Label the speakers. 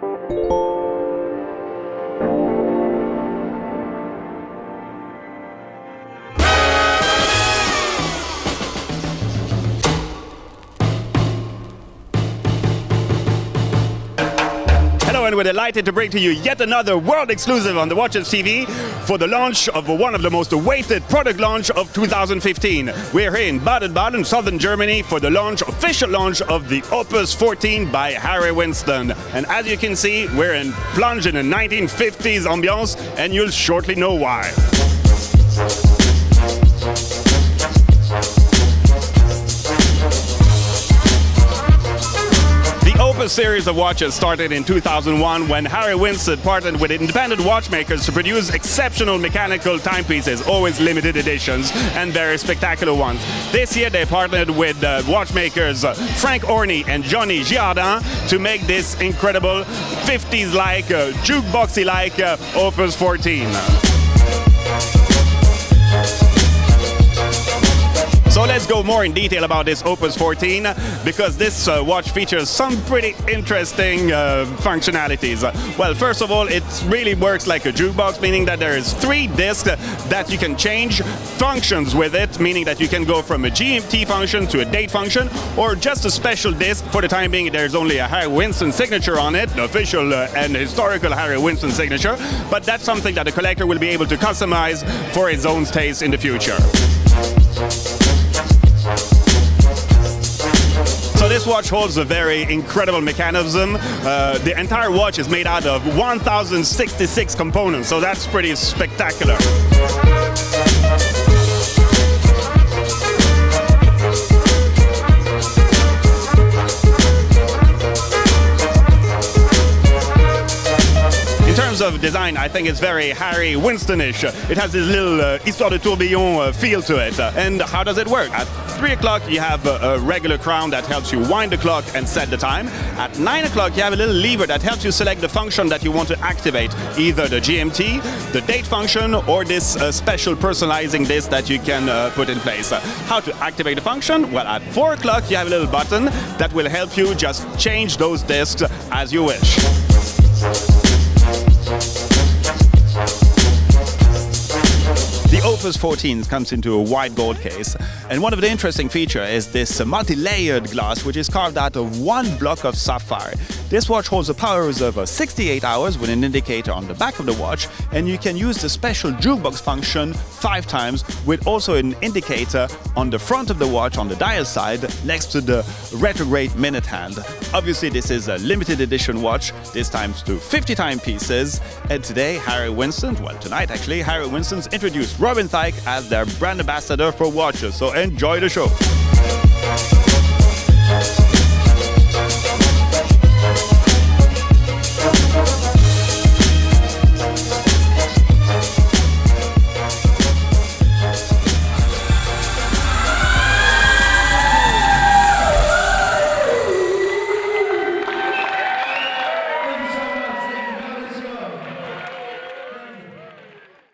Speaker 1: Thank you. And we're delighted to bring to you yet another world exclusive on the Watches TV for the launch of one of the most awaited product launch of 2015. We're here in Baden-Baden, southern Germany, for the launch, official launch of the Opus 14 by Harry Winston. And as you can see, we're in plunge in a 1950s ambiance, and you'll shortly know why. Opus series of watches started in 2001 when Harry Winston partnered with independent watchmakers to produce exceptional mechanical timepieces, always limited editions, and very spectacular ones. This year they partnered with uh, watchmakers uh, Franck Orny and Johnny Girardin to make this incredible 50s-like, uh, jukeboxy-like uh, Opus 14. Go more in detail about this Opus 14 because this uh, watch features some pretty interesting uh, functionalities. Well, first of all, it really works like a jukebox, meaning that there is three discs that you can change functions with it, meaning that you can go from a GMT function to a date function or just a special disc. For the time being, there's only a Harry Winston signature on it, the official uh, and historical Harry Winston signature, but that's something that the collector will be able to customize for his own taste in the future. This watch holds a very incredible mechanism. Uh, the entire watch is made out of 1066 components, so that's pretty spectacular. Terms of design, I think it's very Harry Winstonish. It has this little uh, Histoire de Tourbillon uh, feel to it. And how does it work? At 3 o'clock, you have a, a, regular crown that helps you wind the clock and set the time. At 9 o'clock, you have a little lever that helps you select the function that you want to activate, either the GMT, the date function, or this uh, special personalizing disc that you can uh, put in place. how to activate the function? Well, at 4 o'clock, you have a little button that will help you just change those discs as you wish. Opus 14 comes into a white gold case, and one of the interesting features is this multi-layered glass, which is carved out of one block of sapphire. This watch holds a power reserve of 68 hours with an indicator on the back of the watch, and you can use the special jukebox function five times with also an indicator on the front of the watch on the dial side next to the retrograde minute hand. Obviously, this is a limited edition watch, this times to 50 timepieces, and today Harry Winston, well tonight actually, Harry Winston's introduced Robin As their brand ambassador for watches, so enjoy the show.